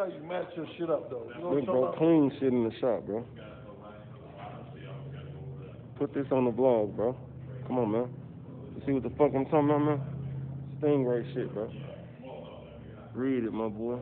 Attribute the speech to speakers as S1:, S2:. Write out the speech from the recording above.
S1: how you match your shit up though. You know
S2: bro, clean shit in the shop, bro. Put this on the blog, bro. Come on, man. You see what the fuck I'm talking about, man? Stingray shit, bro. Read it, my boy.